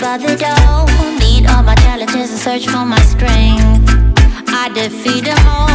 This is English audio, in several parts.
But they don't Meet all my challenges and search for my strength. I defeat them all.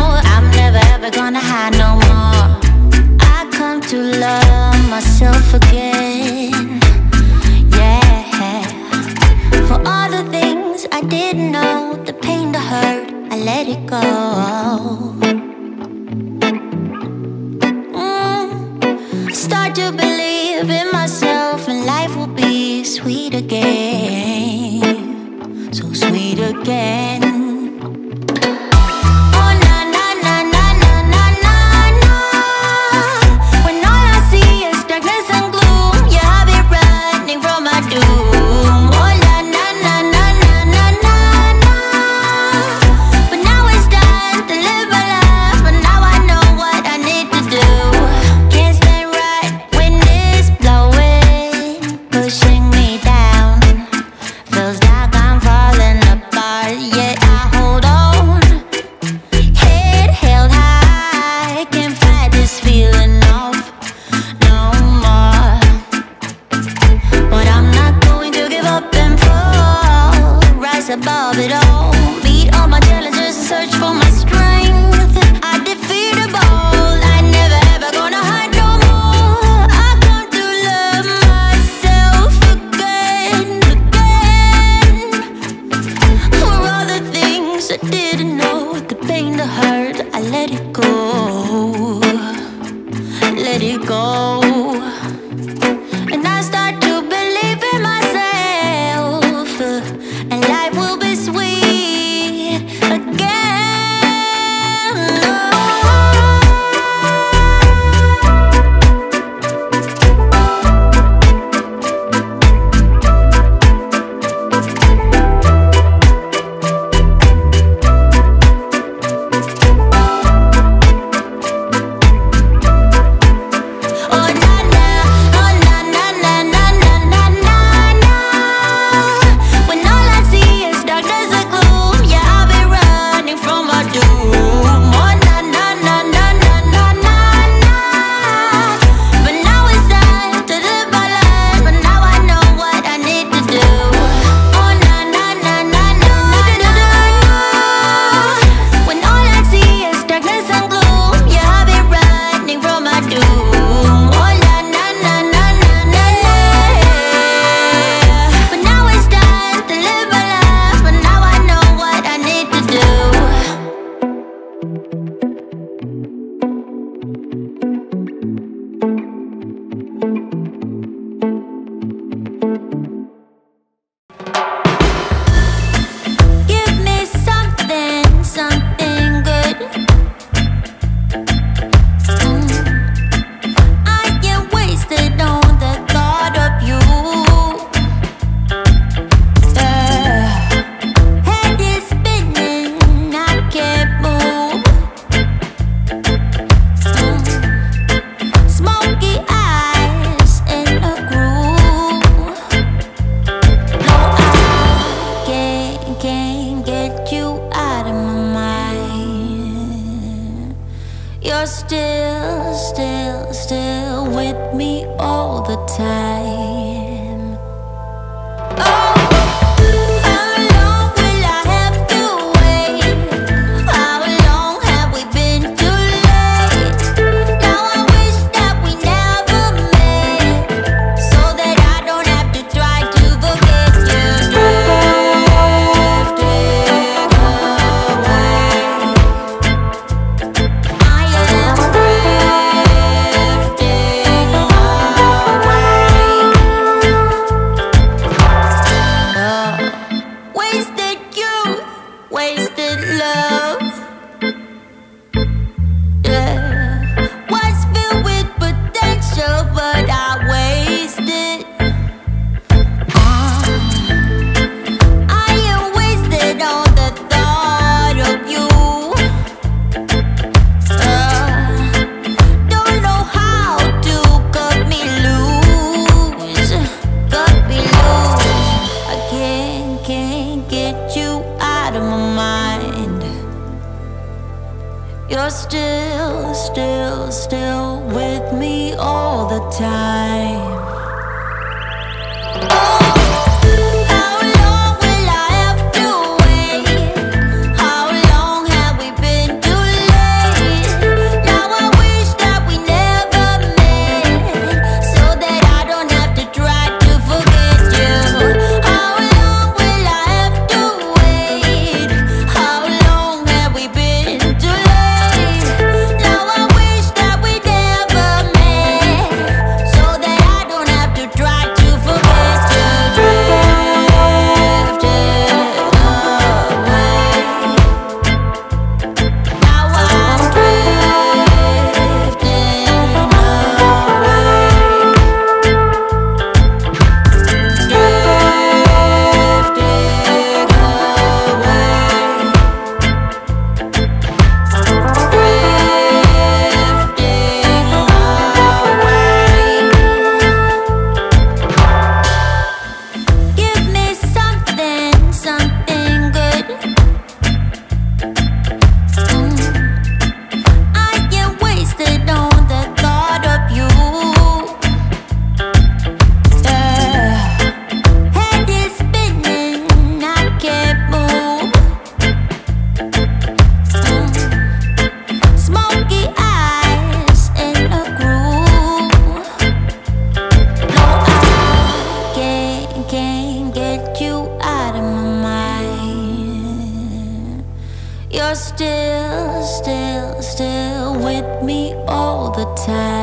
me all the time.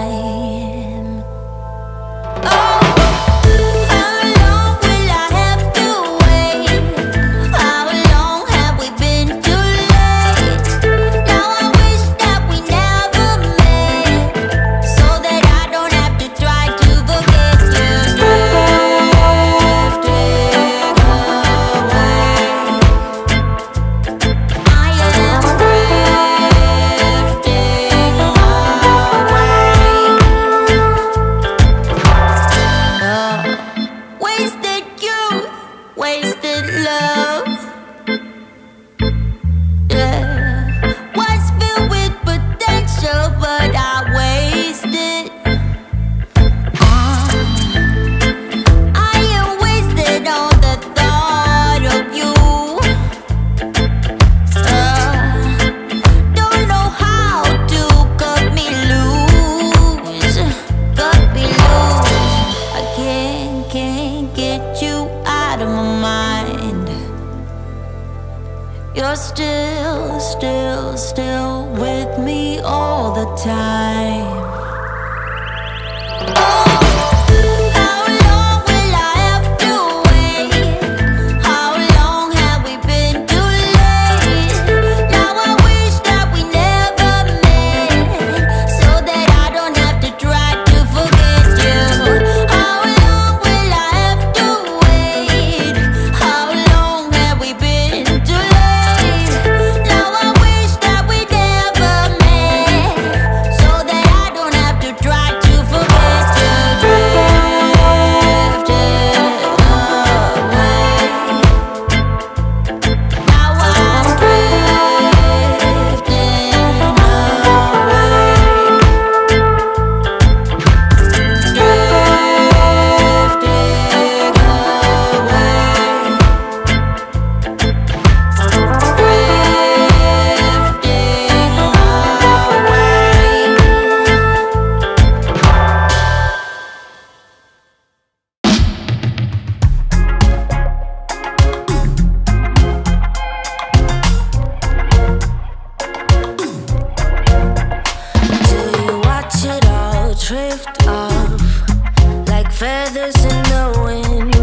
still, still, still with me all the time. To knowing.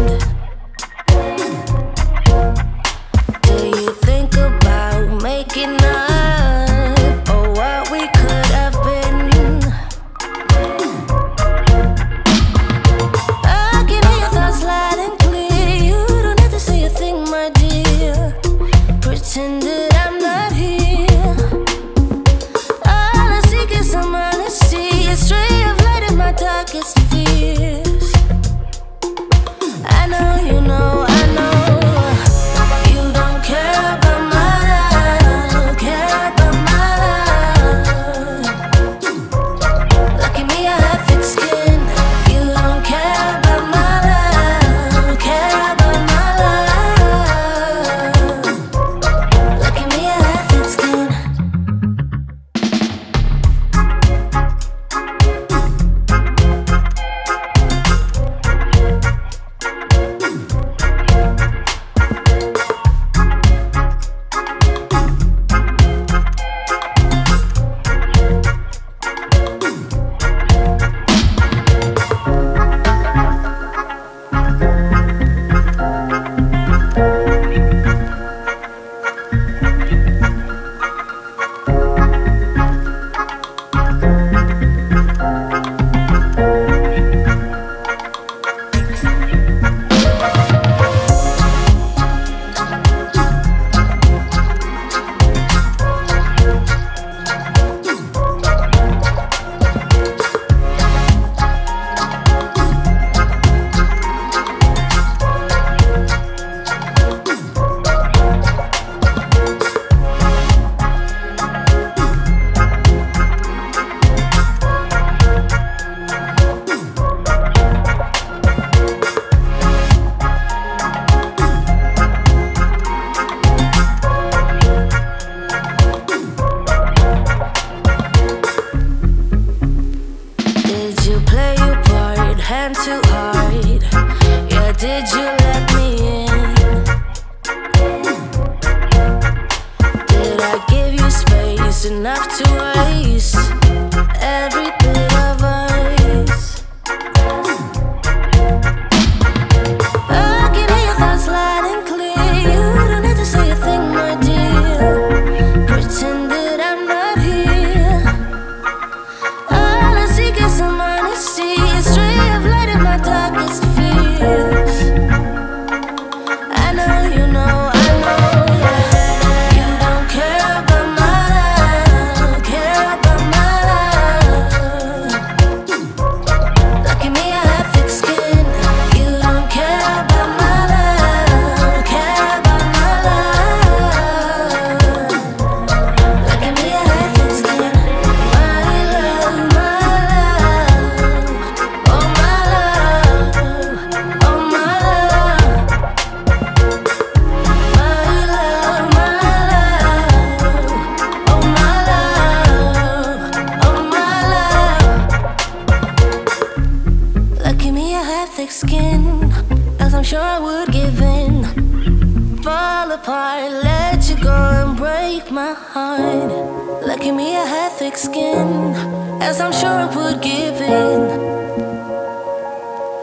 had thick skin, as I'm sure it would give in.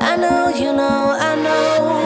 I know, you know, I know.